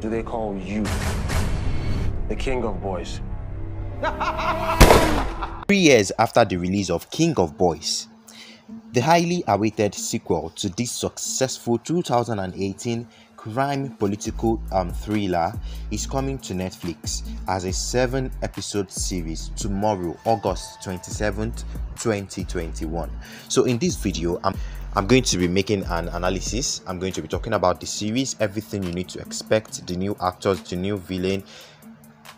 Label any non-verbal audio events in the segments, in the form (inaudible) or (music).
do they call you the king of boys? (laughs) Three years after the release of King of Boys, the highly awaited sequel to this successful 2018 crime political um, thriller is coming to Netflix as a seven episode series tomorrow, August 27th, 2021. So, in this video, I'm I'm going to be making an analysis. I'm going to be talking about the series, everything you need to expect, the new actors, the new villain,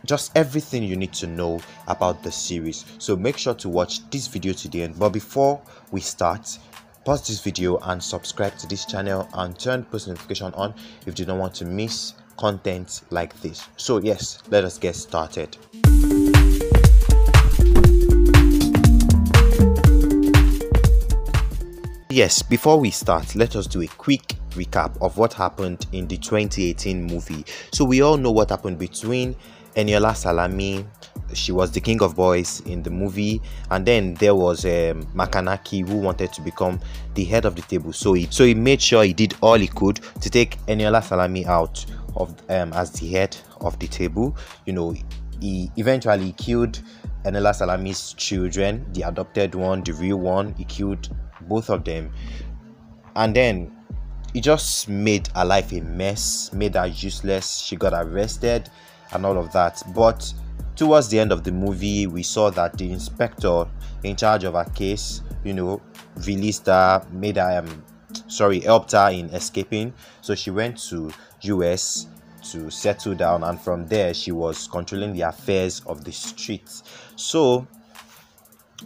just everything you need to know about the series. So make sure to watch this video to the end. But before we start, pause this video and subscribe to this channel and turn post notification on if you do not want to miss content like this. So yes, let us get started. Yes, before we start, let us do a quick recap of what happened in the 2018 movie. So we all know what happened between Eniola Salami, she was the king of boys in the movie, and then there was um, Makanaki who wanted to become the head of the table. So he so he made sure he did all he could to take Eniola Salami out of um, as the head of the table. You know, he eventually killed Eniola Salami's children, the adopted one, the real one. He killed both of them, and then he just made her life a mess, made her useless. She got arrested and all of that. But towards the end of the movie, we saw that the inspector in charge of her case, you know, released her, made her, um, sorry, helped her in escaping. So she went to US to settle down, and from there she was controlling the affairs of the streets. So,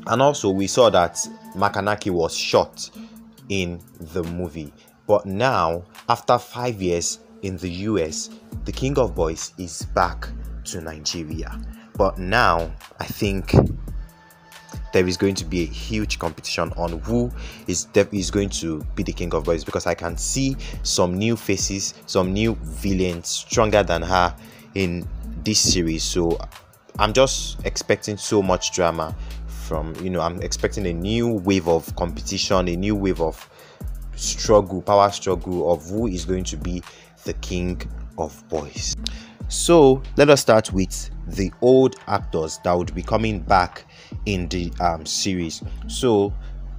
and also we saw that Makanaki was shot in the movie. But now, after five years in the US, the King of Boys is back to Nigeria. But now, I think there is going to be a huge competition on who is def- is going to be the king of boys because I can see some new faces, some new villains stronger than her in this series. So I'm just expecting so much drama from you know I'm expecting a new wave of competition, a new wave of struggle, power struggle of who is going to be the king of boys. So let us start with the old actors that would be coming back in the um, series. So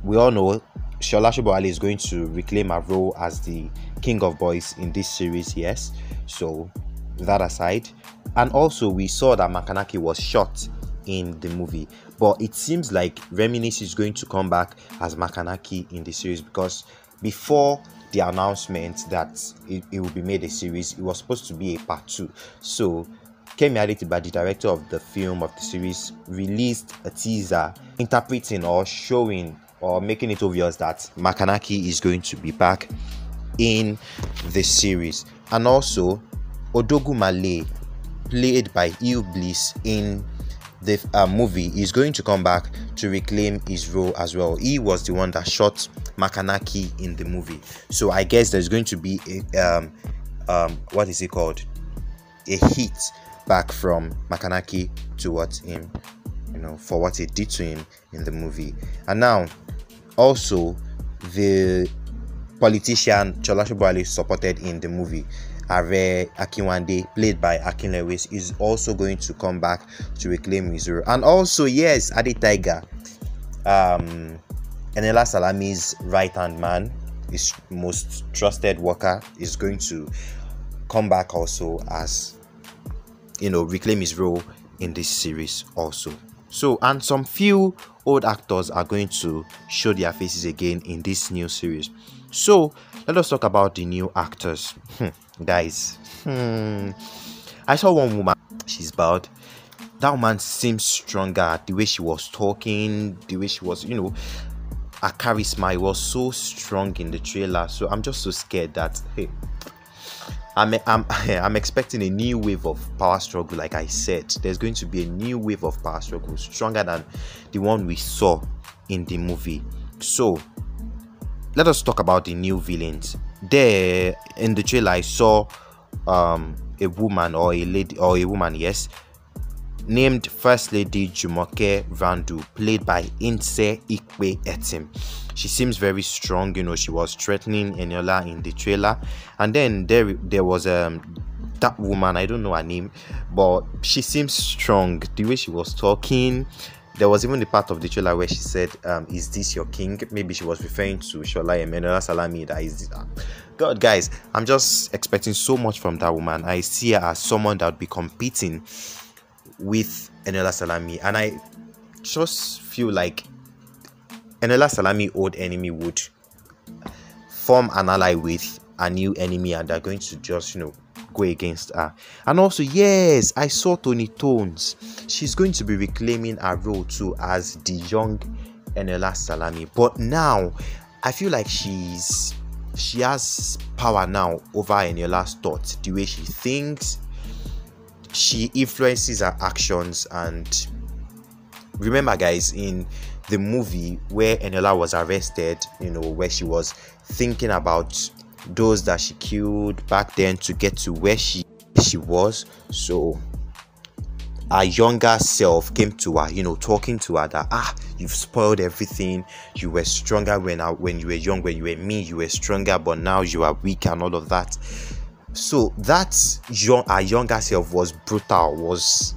we all know Shola Shobowale is going to reclaim her role as the king of boys in this series. Yes. So that aside, and also we saw that Makanaki was shot in the movie, but it seems like Reminisce is going to come back as Makanaki in the series because before the announcement that it, it will be made a series. It was supposed to be a part two. So Kemi Adetiba, the director of the film of the series, released a teaser interpreting or showing or making it obvious that Makanaki is going to be back in the series. And also Odogwu Malay, played by Il in the uh, movie, is going to come back to reclaim his role as well. He was the one that shot Makanaki in the movie. So I guess there's going to be a um, um, what is it called? A hit back from Makanaki towards him, you know, for what he did to him in the movie. And now, also, the politician Shola Shobowale supported in the movie, Aare Akinwande, played by Akin Lewis, is also going to come back to reclaim his role. And also, yes, Adi Tiger, um, Eniola Salami's right hand man, his most trusted worker, is going to come back also as you know reclaim his role in this series also. So, and some few old actors are going to show their faces again in this new series. So, let us talk about the new actors. Guys, hmm, I saw one woman, she's bald. That woman seems stronger. The way she was talking, the way she was, you know, her charisma was so strong in the trailer. So I'm just so scared that hey, I'm I'm (laughs) I'm expecting a new wave of power struggle. Like I said, there's going to be a new wave of power struggle stronger than the one we saw in the movie. So let us talk about the new villains. There in the trailer, I saw um a woman or a lady or a woman, yes, named First Lady Jumoke Randle, played by Nse Ikpe-Etim. She seems very strong, you know, she was threatening Eniola in the trailer. And then there there was um that woman i don't know her name but she seems strong the way she was talking there was even the part of the trailer where she said um, is this your king? Maybe she was referring to shola emmanuel salami that is this god guys i'm just expecting so much from that woman. I see her as someone that would be competing with Eniola Salami, and I just feel like Eniola Salami old enemy would form an ally with a new enemy, and they're going to just you know go against her. And also, yes, I saw Toni Tones. She's going to be reclaiming her role too as the young Eniola Salami, but now I feel like she's she has power now over Eniola's thoughts, the way she thinks, she influences her actions and remember guys in the movie where Eniola was arrested you know where she was thinking about those that she killed back then to get to where she she was. So her younger self came to her you know talking to her that ah you've spoiled everything. You were stronger when I, when you were young when you were me you were stronger but now you are weak and all of that. So that young our younger self was brutal was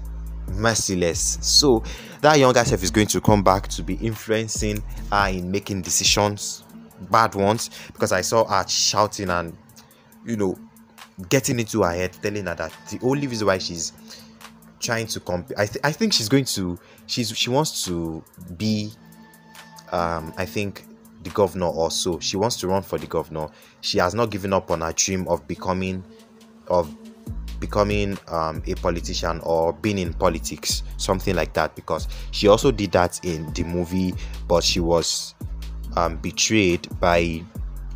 merciless. So that younger self is going to come back to be influencing her in making decisions bad ones because i saw her shouting and you know getting into her head telling her that the only reason why she's trying to compete I, th- I think she's going to she's she wants to be um i think the governor also she wants to run for the governor. She has not given up on her dream of becoming of becoming um, a politician or being in politics something like that because she also did that in the movie but she was um, betrayed by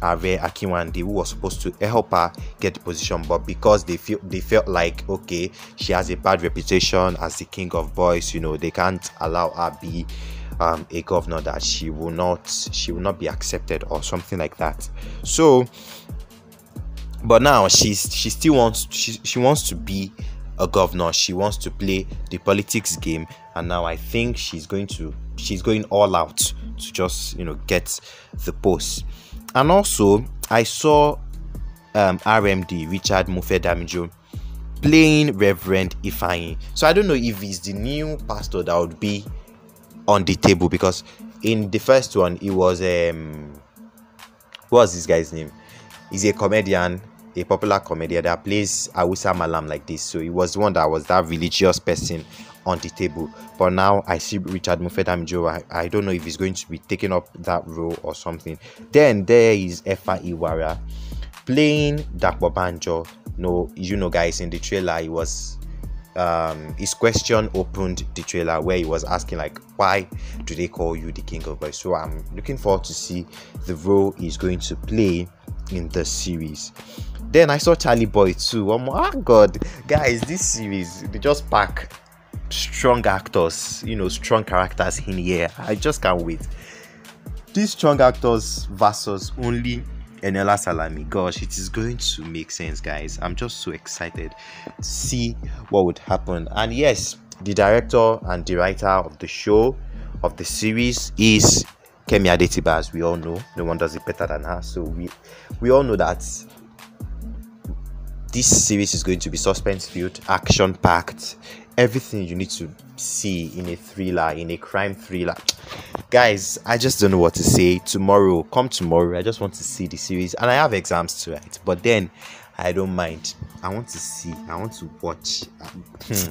Aare Akinwande who was supposed to help her get the position but because they feel they felt like okay she has a bad reputation as the king of boys you know they can't allow her be um, a governor that she will not she will not be accepted or something like that. So but now she's she still wants she, she wants to be a governor. She wants to play the politics game. And now i think she's going to she's going all out to just you know get the post. And also i saw um rmd richard mofe-damijo playing reverend ifeanyi. So i don't know if he's the new pastor that would be on the table because in the first one he was um what was this guy's name? He's a comedian a popular comedian that plays Awusa Malam like this. So he was the one that was that religious person on the table. But now I see Richard Mofe-Damijo. I, I don't know if he's going to be taking up that role or something. Then there is Efa Iwara playing Dapo Banjo. No, you know, guys, in the trailer, he was um his question opened the trailer where he was asking like why do they call you the king of boys so i'm looking forward to see the role he's going to play in the series then I saw Charly Boy too. Oh my god, guys, this series they just pack strong actors, you know, strong characters in here. I just can't wait. These strong actors versus only Eniola Salami. Gosh, it is going to make sense, guys. I'm just so excited to see what would happen. And yes, the director and the writer of the show of the series is Kemi Adetiba, as we all know. No one does it better than her. So we we all know that this series is going to be suspense filled, action packed, everything you need to see in a thriller, in a crime thriller. Guys, I just don't know what to say. Tomorrow, come tomorrow, I just want to see the series, and I have exams to write, but then I don't mind. I want to see, I want to watch. Hmm.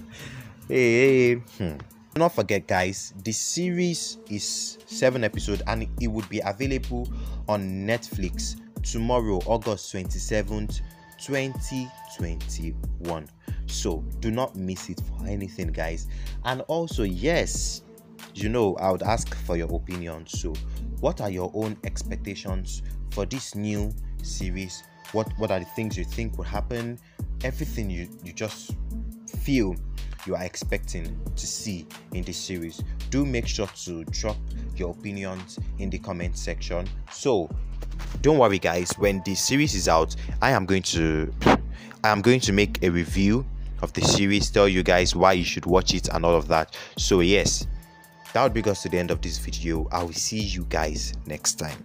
hey, hey, hmm. Do not forget, guys, the series is seven episodes and it would be available on Netflix tomorrow, August 27th 2021 so do not miss it for anything guys. And also yes you know i would ask for your opinion. So what are your own expectations for this new series? What what are the things you think will happen? Everything you you just feel you are expecting to see in this series. Do make sure to drop your opinions in the comment section. So don't worry guys. When the series is out i am going to i am going to make a review of the series tell you guys why you should watch it and all of that. So yes that would bring us to the end of this video. I will see you guys next time